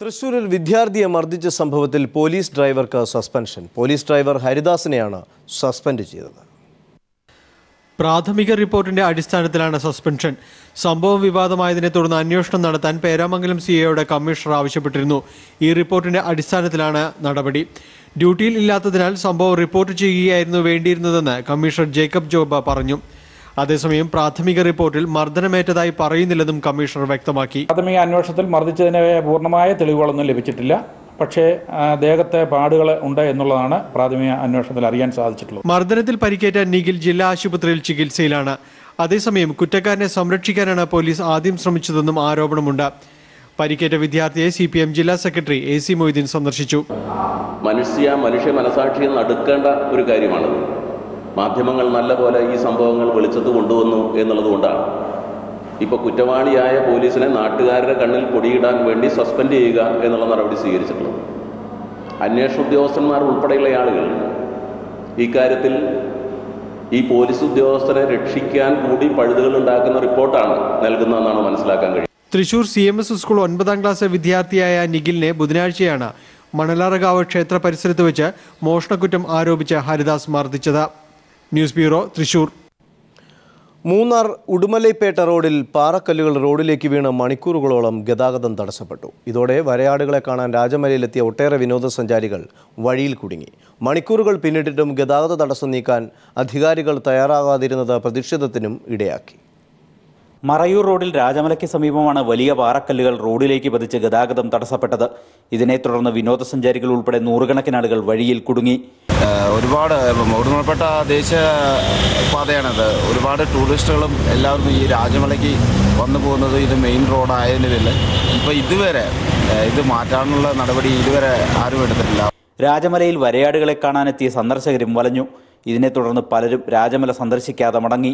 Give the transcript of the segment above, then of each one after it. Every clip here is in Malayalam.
തൃശൂരിൽ വിദ്യാർത്ഥിയെ മർദ്ദിച്ച സംഭവത്തിൽ പോലീസ് ഡ്രൈവർക്ക് സസ്പെൻഷൻ. പോലീസ് ഡ്രൈവർ ഹരിദാസിനെയാണ് സസ്പെൻഡ് ചെയ്തത്. പ്രാഥമിക റിപ്പോർട്ടിന്റെ അടിസ്ഥാനത്തിലാണ് സസ്പെൻഷൻ. സംഭവം വിവാദമായതിനെ തുടർന്ന് അന്വേഷണം നടത്താൻ പേരാമംഗലം സി എയുടെ കമ്മീഷണർ ആവശ്യപ്പെട്ടിരുന്നു. ഈ റിപ്പോർട്ടിന്റെ അടിസ്ഥാനത്തിലാണ് നടപടി. ഡ്യൂട്ടിയിൽ ഇല്ലാത്തതിനാൽ സംഭവം റിപ്പോർട്ട് ചെയ്യുകയായിരുന്നു വേണ്ടിയിരുന്നതെന്ന് കമ്മീഷണർ ജേക്കബ് ജോബ പറഞ്ഞു. അതേസമയം പ്രാഥമിക റിപ്പോർട്ടിൽ മർദ്ദനമേറ്റതായി പറയുന്നില്ലെന്നും കമ്മീഷണർ വ്യക്തമാക്കി. പ്രാഥമിക അന്വേഷണത്തിൽ മർദ്ദിച്ചതിന് പൂർണമായ തെളിവുകളൊന്നും ലഭിച്ചിട്ടില്ല. പക്ഷേ ദേഹത്തെ പാടുകൾ ഉണ്ട് എന്നുള്ളതാണ് പ്രാഥമിക അന്വേഷണത്തിൽ അറിയാൻ സാധിച്ചിട്ടുള്ളത്. മർദ്ദനത്തിൽ പരിക്കേറ്റ നിഖിൽ ജില്ലാ ആശുപത്രിയിൽ ചികിത്സയിലാണ്. അതേസമയം കുറ്റക്കാരനെ സംരക്ഷിക്കാനാണ് പോലീസ് ആദ്യം ശ്രമിച്ചതെന്നും ആരോപണമുണ്ട്. പരിക്കേറ്റ വിദ്യാർത്ഥിയെ സി പി എം ജില്ലാ സെക്രട്ടറി എ സി മൊയ്തീൻ സന്ദർശിച്ചു. മനുഷ്യ മനുഷ്യ മനസാക്ഷിയിൽ നടുക്കേണ്ട ഒരു കാര്യമാണത്. മാധ്യമങ്ങൾ നല്ലപോലെ ഈ സംഭവങ്ങൾ വെളിച്ചത്ത് കൊണ്ടുവന്നു എന്നുള്ളത് കൊണ്ടാണ്. ഇപ്പോൾ കുറ്റവാളിയായ പോലീസിനെ നാട്ടുകാരുടെ കണ്ണിൽ പൊടിയിടാൻ വേണ്ടി സസ്പെൻഡ് ചെയ്യുക എന്നുള്ള നടപടി സ്വീകരിച്ചിട്ടുള്ളത്. അന്വേഷണ ഉദ്യോഗസ്ഥന്മാർ ഉൾപ്പെടെയുള്ള ആളുകൾ ഇക്കാര്യത്തിൽ ഈ പോലീസ് ഉദ്യോഗസ്ഥരെ രക്ഷിക്കാൻ കൂടി പഴുതുകൾ ഉണ്ടാക്കുന്ന റിപ്പോർട്ടാണ് നൽകുന്നതെന്നാണ് മനസ്സിലാക്കാൻ കഴിയുന്നത്. Thrissur C M S school ഒൻപതാം ക്ലാസ് വിദ്യാർത്ഥിയായ നിഖിലിനെ ബുധനാഴ്ചയാണ് മണലാറകാവ് ക്ഷേത്ര പരിസരത്ത് വെച്ച് മോഷണക്കുറ്റം ആരോപിച്ച് Haridas മർദ്ദിച്ചത്. News bureau Thrissur. Munnar Udumalaipettai റോഡിൽ പാറക്കല്ലുകൾ റോഡിലേക്ക് വീണ് മണിക്കൂറുകളോളം ഗതാഗതം തടസ്സപ്പെട്ടു. ഇതോടെ വരയാടുകളെ കാണാൻ രാജമലയിലെത്തിയ ഒട്ടേറെ വിനോദസഞ്ചാരികൾ വഴിയിൽ കുടുങ്ങി. മണിക്കൂറുകൾ പിന്നിട്ടിട്ടും ഗതാഗത തടസ്സം നീക്കാൻ അധികാരികൾ തയ്യാറാകാതിരുന്നത് പ്രതിഷേധത്തിനും ഇടയാക്കി. മറയൂർ റോഡിൽ രാജമലയ്ക്ക് സമീപമാണ് വലിയ പാറക്കല്ലുകൾ റോഡിലേക്ക് പതിച്ച് ഗതാഗതം തടസ്സപ്പെട്ടത്. ഇതിനെ തുടർന്ന് വിനോദസഞ്ചാരികൾ ഉൾപ്പെടെ നൂറുകണക്കിന് ആളുകൾ വഴിയിൽ കുടുങ്ങി. ഒരുപാട് ഒടുങ്ങൾപ്പെട്ട ദേശീയ പാതയാണത്. ഒരുപാട് ടൂറിസ്റ്റുകളും എല്ലാവരും ഈ രാജമലയ്ക്ക് വന്നു പോകുന്നത് ഇത് മെയിൻ റോഡായതിനാൽ ഇപ്പോൾ ഇതുവരെ ഇത് മാറ്റാനുള്ള നടപടി ഇതുവരെ ആരും എടുത്തിട്ടില്ല. രാജമലയിൽ വരയാടുകളെ കാണാനെത്തിയ സന്ദർശകരും വലഞ്ഞു. ഇതിനെ തുടർന്ന് പലരും രാജമല സന്ദർശിക്കാതെ മടങ്ങി.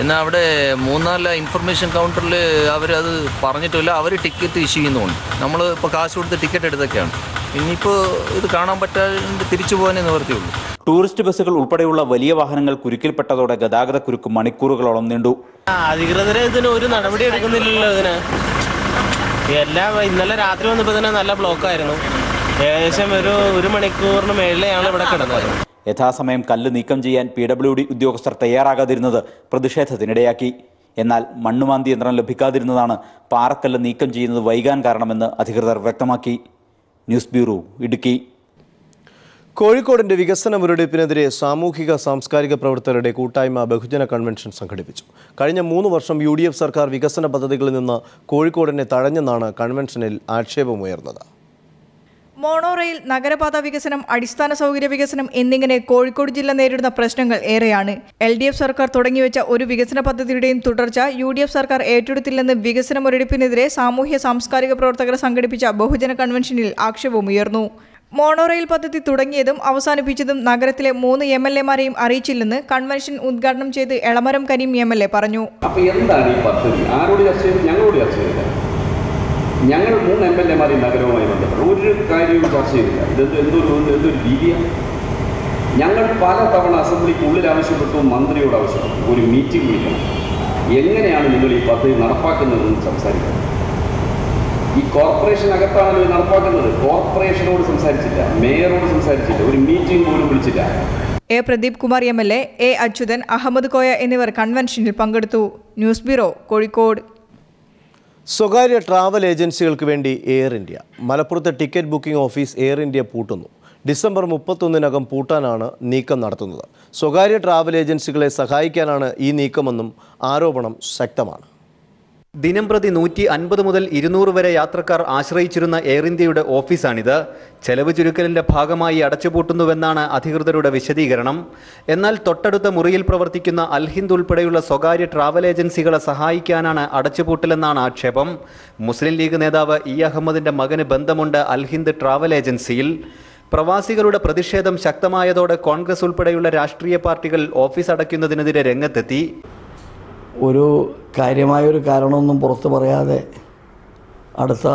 എന്നാൽ അവിടെ മൂന്നാറിലെ ഇൻഫർമേഷൻ കൗണ്ടറിൽ അവരത് പറഞ്ഞിട്ടില്ല. അവർ ടിക്കറ്റ് ഇഷ്യൂ ചെയ്യുന്നുണ്ട്. നമ്മൾ ഇപ്പോൾ കാശ് കൊടുത്ത് ടിക്കറ്റ് എടുത്തൊക്കെയാണ്. ഇനിയിപ്പോൾ ഇത് കാണാൻ പറ്റാതെ തിരിച്ചു പോകാനേ നിവർത്തിയുള്ളൂ. ടൂറിസ്റ്റ് ബസ്സുകൾ ഉൾപ്പെടെയുള്ള വലിയ വാഹനങ്ങൾ കുരുക്കിൽപ്പെട്ടതോടെ ഗതാഗത കുരുക്ക് മണിക്കൂറുകളോളം നീണ്ടു. അധികൃതരെ ഇതിന് ഒരു നടപടി എടുക്കുന്നില്ലല്ലോ ഇതിന്. എല്ലാം ഇന്നലെ രാത്രി വന്നപ്പോൾ തന്നെ നല്ല ബ്ലോക്കായിരുന്നു ഏകദേശം ഒരു ഒരു മണിക്കൂറിന് മേളിലെയാണ് ഇവിടെ കിടന്നത്. യഥാസമയം കല്ല് നീക്കം ചെയ്യാൻ പി ഡബ്ല്യു ഡി ഉദ്യോഗസ്ഥർ തയ്യാറാകാതിരുന്നത് പ്രതിഷേധത്തിനിടയാക്കി. എന്നാൽ മണ്ണുമാന്തി യന്ത്രം ലഭിക്കാതിരുന്നതാണ് പാറക്കല്ല് നീക്കം ചെയ്യുന്നത് വൈകാൻ കാരണമെന്ന് അധികൃതർ വ്യക്തമാക്കി. News bureau Idukki. കോഴിക്കോടിന്റെ വികസന മുരടിപ്പിനെതിരെ സാമൂഹിക സാംസ്കാരിക പ്രവർത്തകരുടെ കൂട്ടായ്മ ബഹുജന കൺവെൻഷൻ സംഘടിപ്പിച്ചു. കഴിഞ്ഞ മൂന്ന് വർഷം യു ഡി എഫ് സർക്കാർ വികസന പദ്ധതികളിൽ നിന്ന് കോഴിക്കോടിനെ തഴഞ്ഞെന്നാണ് കൺവെൻഷനിൽ ആക്ഷേപമുയർന്നത്. മോണോ റെയിൽ നഗരപാത വികസനം അടിസ്ഥാന സൗകര്യ വികസനം എന്നിങ്ങനെ കോഴിക്കോട് ജില്ല നേരിടുന്ന പ്രശ്നങ്ങൾ ഏറെയാണ്. എൽ ഡി എഫ് സർക്കാർ തുടങ്ങിവെച്ച ഒരു വികസന പദ്ധതിയുടെയും തുടർച്ച യു ഡി എഫ് സർക്കാർ ഏറ്റെടുത്തില്ലെന്ന് വികസന മുരടിപ്പിനെതിരെ സാമൂഹ്യ സാംസ്കാരിക പ്രവർത്തകർ സംഘടിപ്പിച്ച ബഹുജന കൺവെൻഷനിൽ ആക്ഷേപം ഉയർന്നു. റെയിൽ പദ്ധതി തുടങ്ങിയതും അവസാനിപ്പിച്ചതും നഗരത്തിലെ മൂന്ന് എം എൽ എമാരെയും അറിയിച്ചില്ലെന്ന് കൺവെൻഷൻ ഉദ്ഘാടനം ചെയ്ത് Elamaram Kareem M L A പറഞ്ഞു. അപ്പോൾ എന്താണ് ഈ പദ്ധതി? ആരോട് ചെയ്തു? ഞങ്ങളോട് ചർച്ച ചെയ്തില്ല ഞങ്ങൾ മൂന്ന് എം എൽ എമാർ ഈ നഗരവുമായി ബന്ധപ്പെട്ട്. ഒരു കാര്യവും ചർച്ച ചെയ്തില്ല. ഇതെന്ത് എന്തൊരു എന്തൊരു രീതിയാണ് ഞങ്ങൾ പല തവണ അസംബ്ലിക്കുള്ളിൽ ആവശ്യപ്പെട്ടു മന്ത്രിയോട് ആവശ്യപ്പെട്ടു. ഒരു മീറ്റിംഗ് വിളിക്കണം. എങ്ങനെയാണ് നിങ്ങൾ ഈ പദ്ധതി നടപ്പാക്കുന്നതെന്ന് സംസാരിക്കുന്നത് ഈ കോർപ്പറേഷൻ അകത്താണല്ലോ ഇത് നടപ്പാക്കുന്നത്. കോർപ്പറേഷനോട് സംസാരിച്ചില്ല മേയറോട് സംസാരിച്ചില്ല ഒരു മീറ്റിംഗ് പോലും വിളിച്ചില്ല. A Pradeep Kumar M L A A Achuthan Ahammed Koya എന്നിവർ കൺവെൻഷനിൽ പങ്കെടുത്തു. News bureau Kozhikode. സ്വകാര്യ ട്രാവൽ ഏജൻസികൾക്ക് വേണ്ടി എയർ ഇന്ത്യ മലപ്പുറത്തെ ticket booking office Air India പൂട്ടുന്നു. December മുപ്പത്തൊന്നിനകം പൂട്ടാനാണ് നീക്കം നടത്തുന്നത്. സ്വകാര്യ ട്രാവൽ ഏജൻസികളെ സഹായിക്കാനാണ് ഈ നീക്കമെന്നും ആരോപണം ശക്തമാണ്. ദിനം പ്രതി നൂറ്റി അൻപത് മുതൽ ഇരുന്നൂറ് വരെ യാത്രക്കാർ ആശ്രയിച്ചിരുന്ന എയർ ഇന്ത്യയുടെ ഓഫീസാണിത്. ചെലവ് ചുരുക്കലിന്റെ ഭാഗമായി അടച്ചുപൂട്ടുന്നുവെന്നാണ് അധികൃതരുടെ വിശദീകരണം. എന്നാൽ തൊട്ടടുത്ത മുറിയിൽ പ്രവർത്തിക്കുന്ന അൽഹിന്ദ് ഉൾപ്പെടെയുള്ള സ്വകാര്യ ട്രാവൽ ഏജൻസികളെ സഹായിക്കാനാണ് അടച്ചുപൂട്ടലെന്നാണ് ആക്ഷേപം. മുസ്ലിം ലീഗ് നേതാവ് ഇ അഹമ്മദിന്റെ മകന് ബന്ധമുണ്ട് അൽഹിന്ദ് ട്രാവൽ ഏജൻസിയിൽ. പ്രവാസികളുടെ പ്രതിഷേധം ശക്തമായതോടെ കോൺഗ്രസ് ഉൾപ്പെടെയുള്ള രാഷ്ട്രീയ പാർട്ടികൾ ഓഫീസ് അടയ്ക്കുന്നതിനെതിരെ രംഗത്തെത്തി. ഒരു കാര്യമായൊരു കാരണമൊന്നും പുറത്ത് പറയാതെ അടുത്ത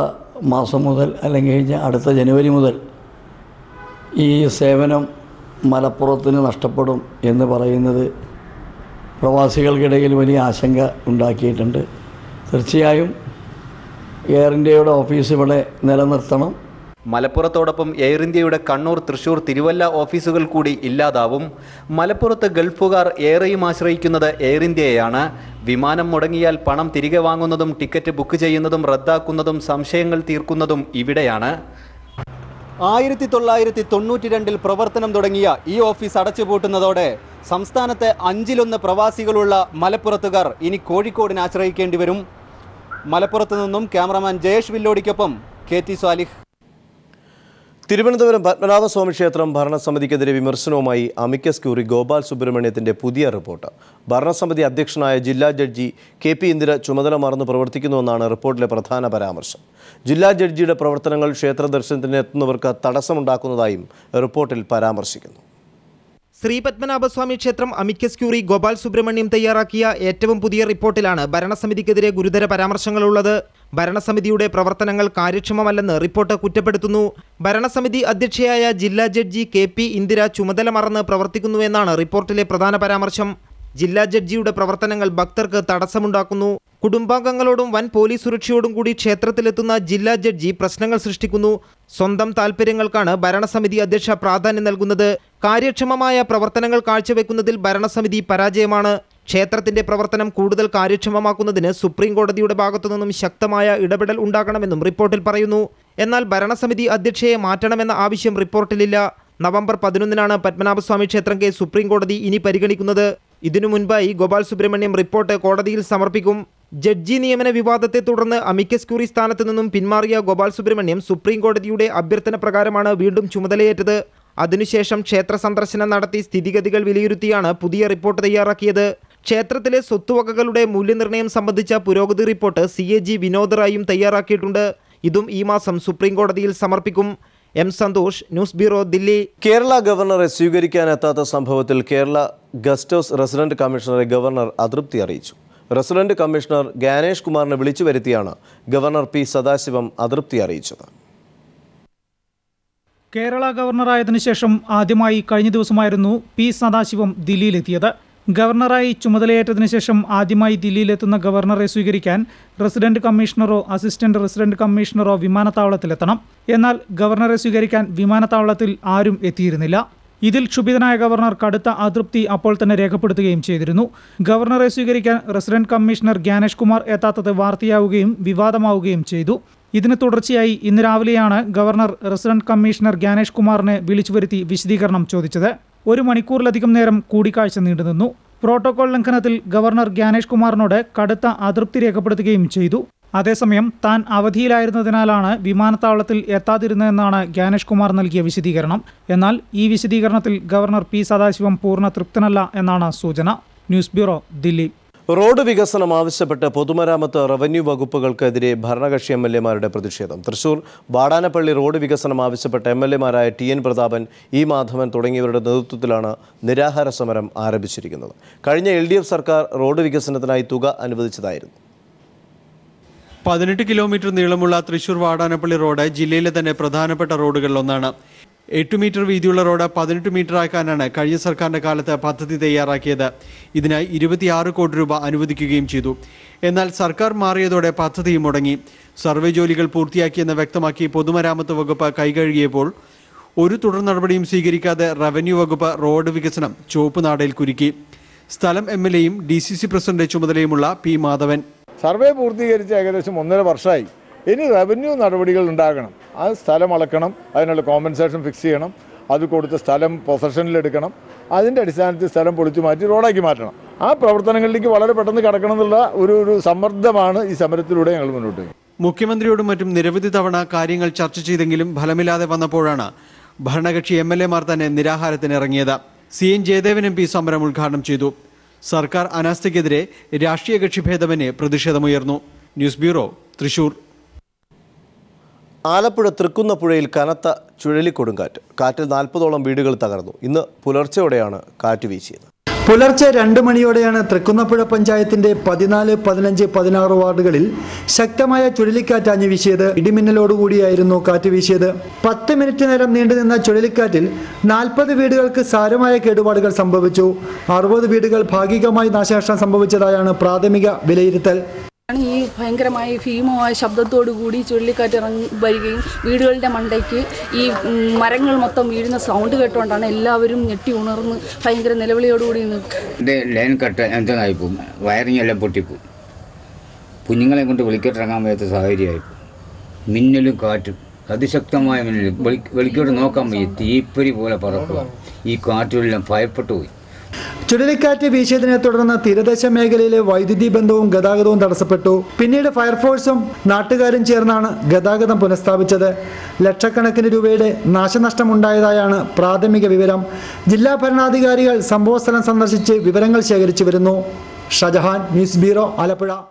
മാസം മുതൽ അല്ലെങ്കിൽ കഴിഞ്ഞ അടുത്ത ജനുവരി മുതൽ ഈ സേവനം മലപ്പുറത്തിന് നഷ്ടപ്പെടും എന്ന് പറയുന്നത് പ്രവാസികൾക്കിടയിൽ വലിയ ആശങ്ക ഉണ്ടാക്കിയിട്ടുണ്ട്. തീർച്ചയായും എയർ ഇന്ത്യയുടെ ഓഫീസ് ഇവിടെ നിലനിർത്തണം. മലപ്പുറത്തോടൊപ്പം എയർ ഇന്ത്യയുടെ കണ്ണൂർ തൃശൂർ തിരുവല്ല ഓഫീസുകൾ കൂടി ഇല്ലാതാവും. മലപ്പുറത്ത് ഗൾഫുകാർ ഏറെയും ആശ്രയിക്കുന്നത് എയർ ഇന്ത്യയെയാണ്. വിമാനം മുടങ്ങിയാൽ പണം തിരികെ വാങ്ങുന്നതും ടിക്കറ്റ് ബുക്ക് ചെയ്യുന്നതും റദ്ദാക്കുന്നതും സംശയങ്ങൾ തീർക്കുന്നതും ഇവിടെയാണ്. ആയിരത്തി തൊള്ളായിരത്തി തൊണ്ണൂറ്റി രണ്ടിൽ പ്രവർത്തനം തുടങ്ങിയ ഈ ഓഫീസ് അടച്ചുപൂട്ടുന്നതോടെ സംസ്ഥാനത്തെ അഞ്ചിലൊന്ന് പ്രവാസികളുള്ള മലപ്പുറത്തുകാർ ഇനി കോഴിക്കോടിനെ ആശ്രയിക്കേണ്ടി വരും. മലപ്പുറത്തു നിന്നും ക്യാമറമാൻ ജയേഷ് വില്ലോടിക്കൊപ്പം കെ ടി സ്വാലിഹ്. തിരുവനന്തപുരം പത്മനാഭസ്വാമി ക്ഷേത്രം ഭരണസമിതിക്കെതിരെ വിമർശനവുമായി അമിക്കസ് ക്യൂറി ഗോപാൽ സുബ്രഹ്മണ്യത്തിന്റെ പുതിയ റിപ്പോർട്ട്. ഭരണസമിതി അധ്യക്ഷനായ ജില്ലാ ജഡ്ജി കെ പി ഇന്ദിര ചുമതല മറന്ന് പ്രവർത്തിക്കുന്നുവെന്നാണ് റിപ്പോർട്ടിലെ പ്രധാന പരാമർശം. ജില്ലാ ജഡ്ജിയുടെ പ്രവർത്തനങ്ങൾ ക്ഷേത്ര ദർശനത്തിന് എത്തുന്നവർക്ക് തടസ്സമുണ്ടാക്കുന്നതായും റിപ്പോർട്ടിൽ പരാമർശിക്കുന്നു. ശ്രീ പത്മനാഭസ്വാമി ക്ഷേത്രം അമിക്കസ് ക്യൂറി ഗോപാൽ സുബ്രഹ്മണ്യം തയ്യാറാക്കിയ ഏറ്റവും പുതിയ റിപ്പോർട്ടിലാണ് ഭരണസമിതിക്കെതിരെ ഗുരുതര പരാമർശങ്ങളുള്ളത്. ഭരണസമിതിയുടെ പ്രവർത്തനങ്ങൾ കാര്യക്ഷമമല്ലെന്ന് റിപ്പോർട്ട് കുറ്റപ്പെടുത്തുന്നു. ഭരണസമിതി അധ്യക്ഷയായ ജില്ലാ ജഡ്ജി കെ പി ഇന്ദിര ചുമതല മറന്ന് പ്രവർത്തിക്കുന്നുവെന്നാണ് റിപ്പോർട്ടിലെ പ്രധാന പരാമർശം. ജില്ലാ ജഡ്ജിയുടെ പ്രവർത്തനങ്ങൾ ഭക്തർക്ക് തടസ്സമുണ്ടാക്കുന്നു. കുടുംബാംഗങ്ങളോടും വൻ പോലീസ് സുരക്ഷയോടും കൂടി ക്ഷേത്രത്തിലെത്തുന്ന ജില്ലാ ജഡ്ജി പ്രശ്നങ്ങൾ സൃഷ്ടിക്കുന്നു. സ്വന്തം താൽപ്പര്യങ്ങൾക്കാണ് ഭരണസമിതി അധ്യക്ഷ പ്രാധാന്യം നൽകുന്നത്. കാര്യക്ഷമമായ പ്രവർത്തനങ്ങൾ കാഴ്ചവെക്കുന്നതിൽ ഭരണസമിതി പരാജയമാണ്. ക്ഷേത്രത്തിന്റെ പ്രവർത്തനം കൂടുതൽ കാര്യക്ഷമമാക്കുന്നതിന് സുപ്രീം കോടതിയുടെ ഭാഗത്തുനിന്നും ശക്തമായ ഇടപെടൽ ഉണ്ടാകണമെന്നും റിപ്പോർട്ടിൽ പറയുന്നു. എന്നാൽ ഭരണസമിതി അധ്യക്ഷയെ മാറ്റണമെന്ന ആവശ്യം റിപ്പോർട്ടിലില്ല. നവംബർ പതിനൊന്നിനാണ് പത്മനാഭസ്വാമി ക്ഷേത്രം കേസ് സുപ്രീം കോടതി ഇനി പരിഗണിക്കുന്നത്. ഇതിനു മുൻപായി ഗോപാൽ സുബ്രഹ്മണ്യം റിപ്പോർട്ട് കോടതിയിൽ സമർപ്പിക്കും. ജഡ്ജി നിയമന വിവാദത്തെ തുടർന്ന് അമിക്കസ് ക്യൂറി സ്ഥാനത്ത് നിന്നും പിന്മാറിയ ഗോപാൽ സുബ്രഹ്മണ്യം സുപ്രീം കോടതിയുടെ അഭ്യർത്ഥന പ്രകാരമാണ് വീണ്ടും ചുമതലയേറ്റത്. അതിനുശേഷം ക്ഷേത്ര സന്ദർശനം നടത്തി സ്ഥിതിഗതികൾ വിലയിരുത്തിയാണ് പുതിയ റിപ്പോർട്ട് തയ്യാറാക്കിയത്. ക്ഷേത്രത്തിലെ സ്വത്തുവകകളുടെ മൂല്യനിർണയം സംബന്ധിച്ച പുരോഗതി report C A G Vinod റായും തയ്യാറാക്കിയിട്ടുണ്ട്. ഇതും ഈ മാസം സുപ്രീം കോടതിയിൽ സമർപ്പിക്കും. M Santhosh news bureau Delhi. Kerala ഗവർണറെ സ്വീകരിക്കാനെത്താത്ത സംഭവത്തിൽ കേരള ഗസ്റ്റ് ഹൗസ് റെസിഡന്റ് കമ്മീഷണറെ ഗവർണർ അതൃപ്തി അറിയിച്ചു. റെസിഡന്റ് കമ്മീഷണർ ഗാനേഷ് കുമാറിനെ വിളിച്ചു വരുത്തിയാണ് ഗവർണർ പി സദാശിവം അതൃപ്തി അറിയിച്ചത്. കേരള ഗവർണറായതിനു ശേഷം ആദ്യമായി കഴിഞ്ഞ ദിവസമായിരുന്നു പി സദാശിവം ദില്ലിയിലെത്തിയത്. ഗവർണറായി ചുമതലയേറ്റതിനു ശേഷം ആദ്യമായി ദില്ലിയിലെത്തുന്ന ഗവർണറെ സ്വീകരിക്കാൻ റെസിഡന്റ് കമ്മീഷണറോ അസിസ്റ്റന്റ് റെസിഡന്റ് കമ്മീഷണറോ വിമാനത്താവളത്തിലെത്തണം. എന്നാൽ ഗവർണറെ സ്വീകരിക്കാൻ വിമാനത്താവളത്തിൽ ആരും എത്തിയിരുന്നില്ല. ഇതിൽ ക്ഷുഭിതനായ ഗവർണർ കടുത്ത അതൃപ്തി അപ്പോൾ തന്നെ രേഖപ്പെടുത്തുകയും ചെയ്തിരുന്നു. ഗവർണറെ സ്വീകരിക്കാൻ റെസിഡന്റ് കമ്മീഷണർ ജ്ഞാനേഷ് കുമാർ എത്താത്തത് വാർത്തയാവുകയും വിവാദമാവുകയും ചെയ്തു. ഇതിന് തുടർച്ചയായി ഇന്ന് രാവിലെയാണ് ഗവർണർ റെസിഡന്റ് കമ്മീഷണർ ജ്ഞാനേഷ് കുമാറിനെ വിളിച്ചു വരുത്തി വിശദീകരണം ചോദിച്ചത്. ഒരു മണിക്കൂറിലധികം നേരം കൂടിക്കാഴ്ച നീണ്ടുനിന്നു. പ്രോട്ടോകോൾ ലംഘനത്തിൽ ഗവർണർ ജ്ഞാനേഷ് കുമാറിനോട് കടുത്ത അതൃപ്തി രേഖപ്പെടുത്തുകയും ചെയ്തു. അതേസമയം താൻ അവധിയിലായിരുന്നതിനാലാണ് വിമാനത്താവളത്തിൽ എത്താതിരുന്നതെന്നാണ് ജ്ഞാനേഷ് കുമാർ നൽകിയ വിശദീകരണം. എന്നാൽ ഈ വിശദീകരണത്തിൽ ഗവർണർ പി സദാശിവം പൂർണ തൃപ്തനല്ല എന്നാണ് സൂചന. News bureau Delhi. റോഡ് വികസനം ആവശ്യപ്പെട്ട് പൊതുമരാമത്ത് റവന്യൂ വകുപ്പുകൾക്കെതിരെ ഭരണകക്ഷി എം എൽ എമാരുടെ പ്രതിഷേധം. തൃശൂർ വാടാനപ്പള്ളി റോഡ് വികസനം ആവശ്യപ്പെട്ട M L എമാരായ T N Prathapan E Madhavan തുടങ്ങിയവരുടെ നേതൃത്വത്തിലാണ് നിരാഹാര സമരം ആരംഭിച്ചിരിക്കുന്നത്. കഴിഞ്ഞ എൽ ഡി എഫ് സർക്കാർ റോഡ് വികസനത്തിനായി തുക അനുവദിച്ചതായിരുന്നു. പതിനെട്ട് കിലോമീറ്റർ നീളമുള്ള തൃശൂർ വാടാനപ്പള്ളി റോഡ് ജില്ലയിലെ തന്നെ പ്രധാനപ്പെട്ട റോഡുകളിലൊന്നാണ് എട്ട് മീറ്റർ വീതിയുള്ള റോഡ് പതിനെട്ട് മീറ്റർ ആക്കാനാണ് കഴിഞ്ഞ സർക്കാരിന്റെ കാലത്ത് പദ്ധതി തയ്യാറാക്കിയത്. ഇതിനായി ഇരുപത്തിയാറ് കോടി രൂപ അനുവദിക്കുകയും ചെയ്തു. എന്നാൽ സർക്കാർ മാറിയതോടെ പദ്ധതി മുടങ്ങി. സർവേ ജോലികൾ പൂർത്തിയാക്കിയെന്ന് വ്യക്തമാക്കി പൊതുമരാമത്ത് വകുപ്പ് കൈകഴുകിയപ്പോൾ ഒരു തുടർ നടപടിയും സ്വീകരിക്കാതെ റവന്യൂ വകുപ്പ് റോഡ് വികസനം ചുവപ്പ് നാടയിൽ കുരുക്കി. സ്ഥലം എം എൽ എയും ഡി സി സി പ്രസിഡന്റ് ചുമതലയുമുള്ള പി മാധവൻ. സർവേ പൂർത്തീകരിച്ച് ഏകദേശം ഒന്നര വർഷമായി. ഇനി റവന്യൂ നടപടികൾ ഉണ്ടാകണം. ആ സ്ഥലം അളക്കണം അതിനുള്ള കോമ്പൻസേഷൻ ഫിക്സ് ചെയ്യണം അത് കൊടുത്ത് സ്ഥലം പൊസഷനിലെടുക്കണം അതിന്റെ അടിസ്ഥാനത്തിൽ സ്ഥലം പൊളിച്ചു മാറ്റി റോഡാക്കി മാറ്റണം. ആ പ്രവർത്തനങ്ങളിലേക്ക് വളരെ പെട്ടെന്ന് കടക്കണം എന്നുള്ള ഒരു ഒരു സമ്മർദ്ദമാണ് ഈ സമരത്തിലൂടെ ഞങ്ങൾ മുന്നോട്ട് മുഖ്യമന്ത്രിയോടും മറ്റും നിരവധി തവണ കാര്യങ്ങൾ ചർച്ച ചെയ്തെങ്കിലും ഫലമില്ലാതെ വന്നപ്പോഴാണ് ഭരണകക്ഷി എം എൽ എമാർ തന്നെ നിരാഹാരത്തിനിറങ്ങിയത് C N Jayadevan M P സമരം ഉദ്ഘാടനം ചെയ്തു. സർക്കാർ അനാസ്ഥയ്ക്കെതിരെ രാഷ്ട്രീയ കക്ഷി ഭേദമന്യേ പ്രതിഷേധമുയർന്നു. News bureau Thrissur. ആലപ്പുഴ തൃക്കുന്നപ്പുഴയിൽ കനത്ത ചുഴലിക്കൊടുങ്കാറ്റ് കാറ്റിൽ നാൽപ്പതോളം വീടുകൾ തകർന്നു. ഇന്ന് പുലർച്ചെയോടെയാണ് കാറ്റ് വീശിയത്. പുലർച്ചെ രണ്ട് മണിയോടെയാണ് തൃക്കുന്നപ്പുഴ പഞ്ചായത്തിന്റെ പതിനാല് പതിനഞ്ച് പതിനാറ് വാർഡുകളിൽ ശക്തമായ ചുഴലിക്കാറ്റ് അഞ്ഞു വീശിയത് ഇടിമിന്നലോടുകൂടിയായിരുന്നു കാറ്റ് വീശിയത്. പത്ത് മിനിറ്റ് നേരം നീണ്ടുനിന്ന ചുഴലിക്കാറ്റിൽ നാൽപ്പത് വീടുകൾക്ക് സാരമായ കേടുപാടുകൾ സംഭവിച്ചു. അറുപത് വീടുകൾ ഭാഗികമായി നാശനഷ്ടം സംഭവിച്ചതായാണ് പ്രാഥമിക വിലയിരുത്തൽ. ഈ ഭയങ്കരമായ ഭീമമായ ശബ്ദത്തോടു കൂടി ചുഴലിക്കാറ്റ് ഇറങ്ങി വരികയും വീടുകളുടെ മണ്ടയ്ക്ക് ഈ മരങ്ങൾ മൊത്തം വീഴുന്ന സൗണ്ട് കേട്ടുകൊണ്ടാണ് എല്ലാവരും ഞെട്ടി ഉണർന്ന് ഭയങ്കര നിലവിളിയോടുകൂടി എന്റെ ലൈൻ കട്ട് എന്തായി പോകും വയറിങ് എല്ലാം പൊട്ടിപ്പോവും. കുഞ്ഞുങ്ങളെ കൊണ്ട് വെളിക്കോട്ടിറങ്ങാൻ വയ്യാത്ത സാഹചര്യമായി മിന്നലും കാറ്റും അതിശക്തമായ മിന്നലും വിളിക്കോട്ട് വെളിക്കോട്ട് നോക്കാൻ വയ്യ തീപ്പൊരി പോലെ പറക്കുക ഈ കാറ്റുകളെല്ലാം ഭയപ്പെട്ടു പോയി. ചുഴലിക്കാറ്റ് വീശിയതിനെ തുടർന്ന് തീരദേശ മേഖലയിലെ വൈദ്യുതി ബന്ധവും ഗതാഗതവും തടസ്സപ്പെട്ടു. പിന്നീട് ഫയർഫോഴ്സും നാട്ടുകാരും ചേർന്നാണ് ഗതാഗതം പുനഃസ്ഥാപിച്ചത്. ലക്ഷക്കണക്കിന് രൂപയുടെ നാശനഷ്ടമുണ്ടായതായാണ് പ്രാഥമിക വിവരം. ജില്ലാ ഭരണാധികാരികൾ സംഭവസ്ഥലം സന്ദർശിച്ച് വിവരങ്ങൾ ശേഖരിച്ചു വരുന്നു. Shajahan news bureau Alappuzha.